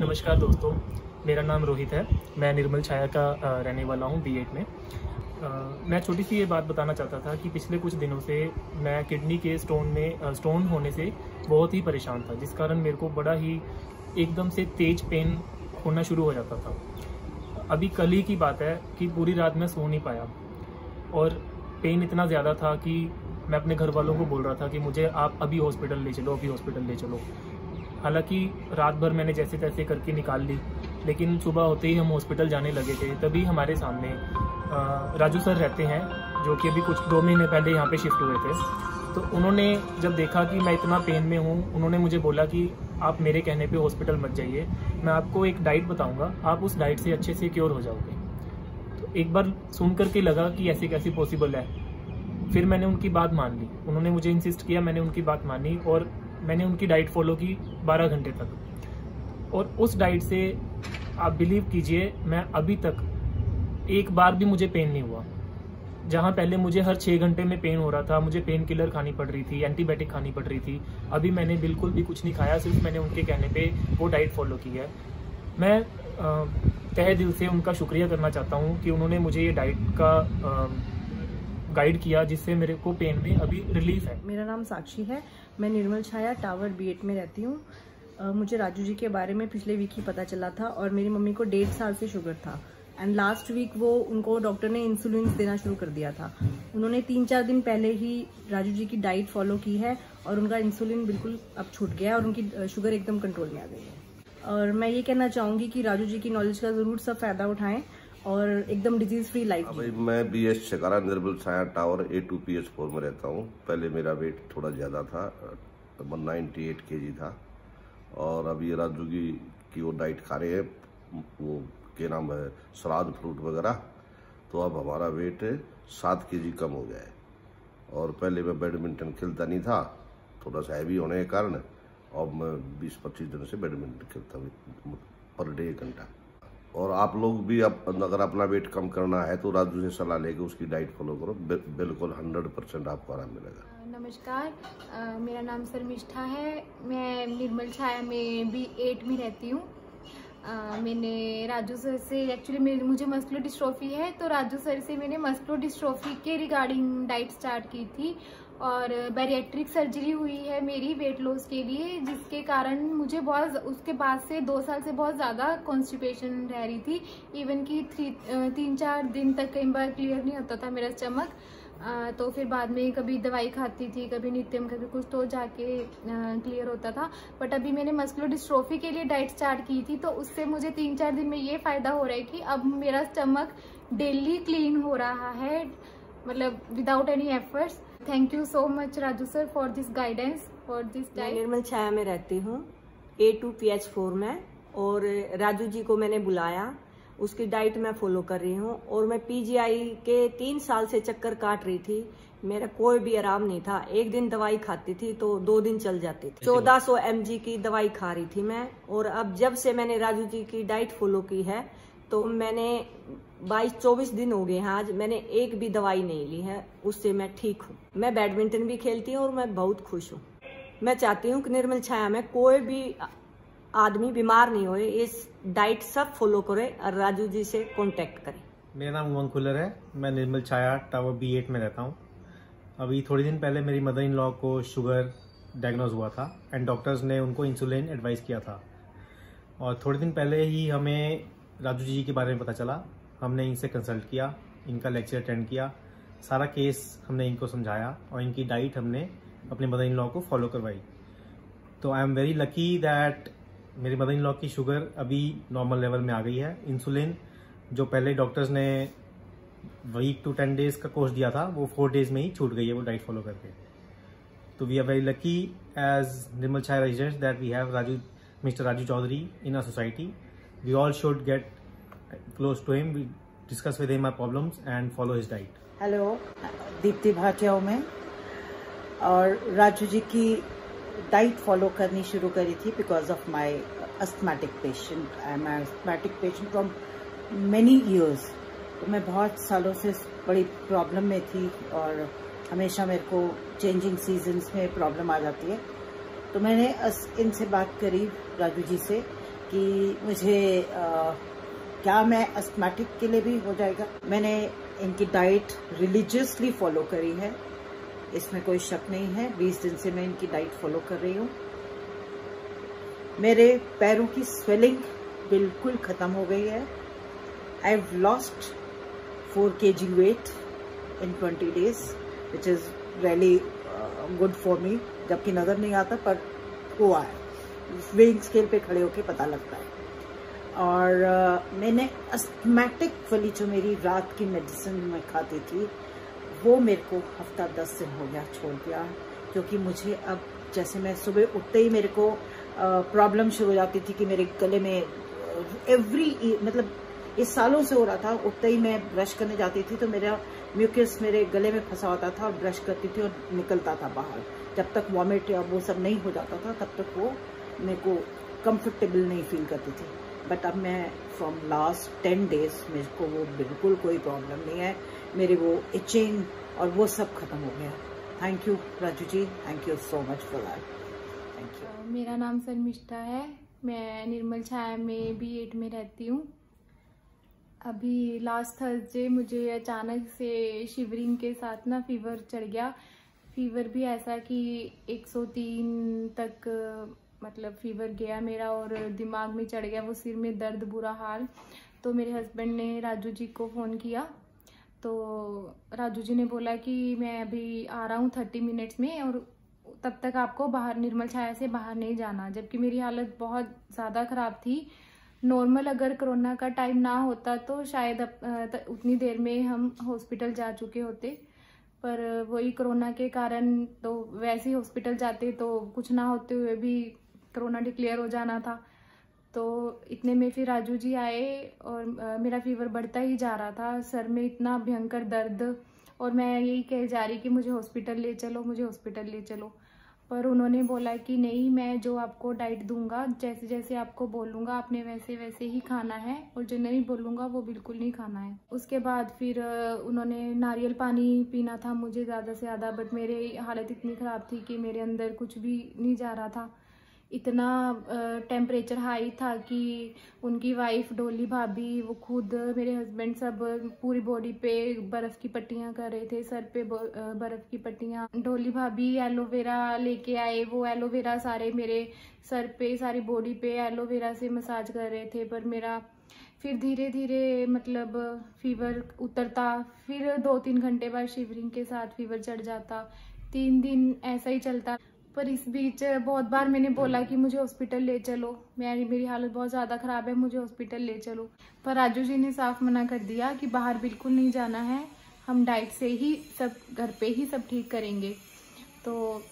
नमस्कार दोस्तों, मेरा नाम रोहित है। मैं निर्मल छाया का रहने वाला हूँ बी में। मैं छोटी सी ये बात बताना चाहता था कि पिछले कुछ दिनों से मैं किडनी के स्टोन में स्टोन होने से बहुत ही परेशान था, जिस कारण मेरे को बड़ा ही एकदम से तेज पेन होना शुरू हो जाता था। अभी कल ही की बात है कि पूरी रात मैं सो नहीं पाया और पेन इतना ज़्यादा था कि मैं अपने घर वालों को बोल रहा था कि मुझे आप अभी हॉस्पिटल ले चलो, अभी हॉस्पिटल ले चलो। हालाँकि रात भर मैंने जैसे तैसे करके निकाल ली, लेकिन सुबह होते ही हम हॉस्पिटल जाने लगे थे, तभी हमारे सामने राजू सर रहते हैं, जो कि अभी कुछ दो महीने पहले यहाँ पे शिफ्ट हुए थे। तो उन्होंने जब देखा कि मैं इतना पेन में हूँ, उन्होंने मुझे बोला कि आप मेरे कहने पे हॉस्पिटल मत जाइए, मैं आपको एक डाइट बताऊँगा, आप उस डाइट से अच्छे से क्योर हो जाओगे। तो एक बार सुन करके लगा कि ऐसे कैसे पॉसिबल है। फिर मैंने उनकी बात मान ली, उन्होंने मुझे इंसिस्ट किया, मैंने उनकी बात मानी और मैंने उनकी डाइट फॉलो की 12 घंटे तक। और उस डाइट से आप बिलीव कीजिए, मैं अभी तक एक बार भी मुझे पेन नहीं हुआ। जहाँ पहले मुझे हर छः घंटे में पेन हो रहा था, मुझे पेन किलर खानी पड़ रही थी एंटीबायोटिक खानी पड़ रही थी। अभी मैंने बिल्कुल भी कुछ नहीं खाया, सिर्फ़ मैंने उनके कहने पे वो डाइट फॉलो की है। मैं तहे दिल से उनका शुक्रिया करना चाहता हूँ कि उन्होंने मुझे ये डाइट का गाइड किया, जिससे मेरे को पेन में अभी रिलीफ है। मेरा नाम साक्षी है। मैं निर्मल छाया टावर बी में रहती हूँ। मुझे राजू जी के बारे में पिछले वीक ही पता चला था और मेरी मम्मी को डेढ़ साल से शुगर था। एंड लास्ट वीक वो उनको डॉक्टर ने इंसुलिन देना शुरू कर दिया था। उन्होंने तीन चार दिन पहले ही राजू जी की डाइट फॉलो की है और उनका इंसुलिन बिल्कुल अब छूट गया है और उनकी शुगर एकदम कंट्रोल में आ गई है। और मैं ये कहना चाहूँगी कि राजू जी की नॉलेज का ज़रूर सब फ़ायदा उठाएँ। और एकदम डिज़ीज़ फ्री लाइफ भाई मैं B S Shikara Nirmal Saya tower A two P H four में रहता हूँ। पहले मेरा वेट थोड़ा ज़्यादा था वन नाइन्टी एट के जी था। और अभी राजू की की वो डाइट खा रहे हैं वो के नाम है सलाद फ्रूट वगैरह। तो अब हमारा वेट सात के जी कम हो गया है। और पहले मैं बैडमिंटन खेलता नहीं था थोड़ा सा हैवी होने के कारण अब मैं बीस पच्चीस दिन से बैडमिंटन खेलता हूँ पर डे एक घंटा। और आप लोग भी अब अगर अपना वेट कम करना है तो राजू से सलाह लेके उसकी डाइट फॉलो करो। बिल्कुल हंड्रेड परसेंट आपको आराम मिलेगा। नमस्कार। अ, मेरा नाम शर्मिष्ठा है। मैं निर्मल छाया में बी एट में रहती हूँ। मैंने राजू सर से एक्चुअली मुझे मस्कुलर डिस्ट्रॉफी है तो राजू सर से मैंने मस्कुलर डिस्ट्रॉफी के रिगार्डिंग डाइट स्टार्ट की थी। और बैरिएट्रिक सर्जरी हुई है मेरी वेट लॉस के लिए, जिसके कारण मुझे बहुत, उसके बाद से दो साल से बहुत ज़्यादा कॉन्स्टिपेशन रह रही थी। इवन कि थ्री तीन चार दिन तक कई बार क्लियर नहीं होता था मेरा स्टमक तो फिर बाद में कभी दवाई खाती थी, कभी नित्यम, कभी कुछ तो जाके क्लियर होता था। बट अभी मैंने मस्कुलर डिस्ट्रोफी के लिए डाइट स्टार्ट की थी तो उससे मुझे तीन चार दिन में ये फ़ायदा हो रहा है कि अब मेरा स्टमक डेली क्लीन हो रहा है मतलब without any efforts thank you so much Raju sir for this guidance for this मैं निर्मल छाया में रहती हूँ। A two P H four में। और राजू जी को मैंने बुलाया। उसकी डाइट मैं फॉलो कर रही हूँ। और मैं पीजीआई के तीन साल से चक्कर काट रही थी। मेरा कोई भी आराम नहीं था। एक दिन दवाई खाती थी तो दो दिन चल जाती थी। चौदह सौ एम की दवाई खा रही थी मैं। और अब जब से मैंने राजू जी की डाइट फॉलो की है तो मैंने 22-24 दिन हो गए हैं आज। मैंने एक भी दवाई नहीं ली है, उससे मैं ठीक हूँ। मैं बैडमिंटन भी खेलती हूँ और मैं बहुत खुश हूँ। मैं चाहती हूँ कि निर्मल छाया में कोई भी आदमी बीमार नहीं होए, इस डाइट सब फॉलो करे और राजू जी से कांटेक्ट करे। मेरा नाम उमंग है। मैं Nirmal Chhaya tower B eight में रहता हूँ। अभी थोड़ी दिन पहले मेरी मदर इन लॉ को शुगर डायग्नोज हुआ था एंड डॉक्टर्स ने उनको इंसुलिन एडवाइस किया था। और थोड़े दिन पहले ही हमें राजू जी के बारे में पता चला। हमने इनसे कंसल्ट किया, इनका लेक्चर अटेंड किया, सारा केस हमने इनको समझाया और इनकी डाइट हमने अपने मदर इन लॉ को फॉलो करवाई। तो I am very lucky that मेरी मदर इन लॉ की शुगर अभी नॉर्मल लेवल में आ गई है। इंसुलिन जो पहले डॉक्टर्स ने वीक टू टेन डेज़ का कोर्स दिया था, वो फोर डेज़ में ही छूट गई है वो डाइट फॉलो करके। तो we are very lucky as Nirmal Chhaya residents that we have Raju mister Raju Chaudhary in our society we all should get close to him we discuss with him our problems and follow his diet hello Deepti Bhatia मैं। और राजू जी की diet follow करनी शुरू करी थी because of my asthmatic patient I am asthmatic patient from many years तो मैं बहुत सालों से बड़ी प्रॉब्लम में थी और हमेशा मेरे को चेंजिंग सीजन्स में प्रॉब्लम आ जाती है। तो मैंने इनसे बात करी राजू जी से कि मुझे क्या मैं अस्थमेटिक के लिए भी हो जाएगा? मैंने इनकी डाइट रिलीजियसली फॉलो करी है। इसमें कोई शक नहीं है। बीस दिन से मैं इनकी डाइट फॉलो कर रही हूँ। मेरे पैरों की स्वेलिंग बिल्कुल खत्म हो गई है। आई have lost four K G weight in twenty days which is really good for me जबकि नज़र नहीं आता, पर हुआ है। वेइंग स्केल पे खड़े होके पता लगता है। और मैंने अस्थमेटिक वाली जो मेरी रात की मेडिसिन मैं खाती थी वो मेरे को हफ़्ता दस दिन हो गया छोड़ दिया। क्योंकि मुझे अब जैसे मैं सुबह उठते ही मेरे को प्रॉब्लम शुरू हो जाती थी कि मेरे गले में एवरी uh, मतलब इस सालों से हो रहा था उठते ही मैं ब्रश करने जाती थी तो मेरा म्यूकस मेरे गले में फंसा होता था और ब्रश करती थी और निकलता था बाहर। जब तक वॉमिट या वो सब नहीं हो जाता था तब तक वो मेरे को कंफर्टेबल नहीं फील करती थी। बट अब मैं फ्रॉम लास्ट टेन डेज़ मेरे को वो बिल्कुल कोई प्रॉब्लम नहीं है। मेरे वो इचिंग और वो सब खत्म हो गया। Thank you Raju ji thank you so much for that thank you मेरा नाम शर्मिष्ठा है। मैं निर्मल छाया में बी एट में रहती हूँ। अभी लास्ट थर्सडे मुझे अचानक से शिवरिंग के साथ ना फीवर चढ़ गया। फीवर भी ऐसा कि 103 तक मतलब फीवर गया मेरा और दिमाग में चढ़ गया, वो सिर में दर्द, बुरा हाल। तो मेरे हस्बैंड ने राजू जी को फ़ोन किया। तो राजू जी ने बोला कि मैं अभी आ रहा हूँ थर्टी मिनट्स में और तब तक आपको बाहर, निर्मल छाया से बाहर नहीं जाना। जबकि मेरी हालत बहुत ज़्यादा ख़राब थी। नॉर्मल अगर कोरोना का टाइम ना होता तो शायद उतनी देर में हम हॉस्पिटल जा चुके होते। पर वही कोरोना के कारण तो वैसे ही हॉस्पिटल जाते तो कुछ ना होते हुए भी कोरोना डिक्लेयर हो जाना था। तो इतने में फिर राजू जी आए और मेरा फीवर बढ़ता ही जा रहा था। सर में इतना भयंकर दर्द और मैं यही कह जा रही कि मुझे हॉस्पिटल ले चलो, मुझे हॉस्पिटल ले चलो। पर उन्होंने बोला कि नहीं, मैं जो आपको डाइट दूँगा, जैसे जैसे आपको बोलूँगा, आपने वैसे वैसे ही खाना है और जो नहीं बोलूँगा, वो बिल्कुल नहीं खाना है। उसके बाद फिर उन्होंने नारियल पानी पीना था मुझे ज़्यादा से ज़्यादा बट मेरे हालत इतनी ख़राब थी कि मेरे अंदर कुछ भी नहीं जा रहा था। इतना टेम्परेचर हाई था कि उनकी वाइफ डोली भाभी, वो खुद, मेरे हस्बैंड सब पूरी बॉडी पे बर्फ़ की पट्टियाँ कर रहे थे, सर पे बर्फ़ की पट्टियाँ। डोली भाभी एलोवेरा लेके आए, वो एलोवेरा सारे मेरे सर पे, सारी बॉडी पे एलोवेरा से मसाज कर रहे थे, पर मेरा फिर धीरे धीरे मतलब फीवर उतरता, फिर दो तीन घंटे बाद शिवरिंग के साथ फीवर चढ़ जाता, तीन दिन ऐसा ही चलता। पर इस बीच बहुत बार मैंने बोला कि मुझे हॉस्पिटल ले चलो। मेरी मेरी हालत बहुत ज़्यादा ख़राब है मुझे हॉस्पिटल ले चलो। पर राजू जी ने साफ़ मना कर दिया कि बाहर बिल्कुल नहीं जाना है। हम डाइट से ही सब घर पे ही सब ठीक करेंगे। तो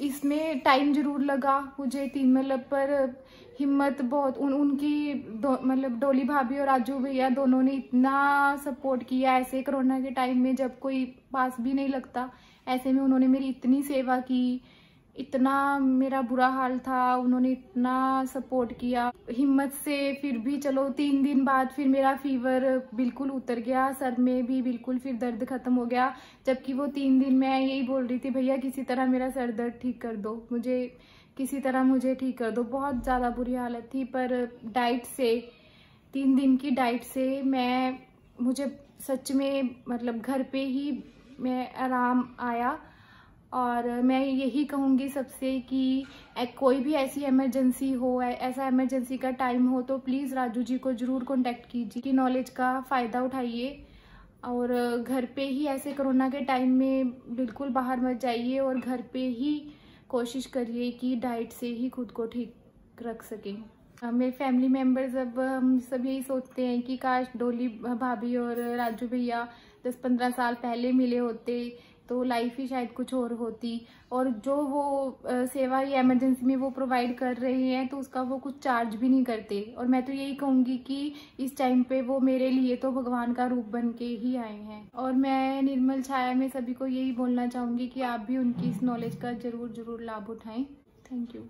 इसमें टाइम ज़रूर लगा। मुझे तीन मतलब पर हिम्मत बहुत उन उनकी दो मतलब डोली भाभी और राजू भैया दोनों ने इतना सपोर्ट किया ऐसे कोरोना के टाइम में जब कोई पास भी नहीं लगता। ऐसे में उन्होंने मेरी इतनी सेवा की। इतना मेरा बुरा हाल था, उन्होंने इतना सपोर्ट किया। हिम्मत से फिर भी चलो, तीन दिन बाद फिर मेरा फीवर बिल्कुल उतर गया, सर में भी बिल्कुल फिर दर्द खत्म हो गया। जबकि वो तीन दिन मैं यही बोल रही थी, भैया, किसी तरह मेरा सर दर्द ठीक कर दो, मुझे, किसी तरह मुझे ठीक कर दो। बहुत ज़्यादा बुरी हालत थी, पर डाइट से, तीन दिन की डाइट से मैं, मुझे सच में मतलब घर पे ही मैं आराम आया। और मैं यही कहूँगी सबसे कि कोई भी ऐसी इमरजेंसी हो ऐसा इमरजेंसी का टाइम हो तो प्लीज़ राजू जी को ज़रूर कॉन्टेक्ट कीजिए कि नॉलेज का फ़ायदा उठाइए। और घर पे ही ऐसे कोरोना के टाइम में बिल्कुल बाहर मत जाइए और घर पे ही कोशिश करिए कि डाइट से ही खुद को ठीक रख सकें। मेरे फैमिली मेंबर्स अब, हम सब यही सोचते हैं कि काश डोली भाभी और राजू भैया दस पंद्रह साल पहले मिले होते तो लाइफ ही शायद कुछ और होती। और जो वो सेवा या इमरजेंसी में वो प्रोवाइड कर रहे हैं तो उसका वो कुछ चार्ज भी नहीं करते। और मैं तो यही कहूँगी कि इस टाइम पे वो मेरे लिए तो भगवान का रूप बन के ही आए हैं। और मैं निर्मल छाया में सभी को यही बोलना चाहूँगी कि आप भी उनकी इस नॉलेज का ज़रूर ज़रूर लाभ उठाएँ। Thank you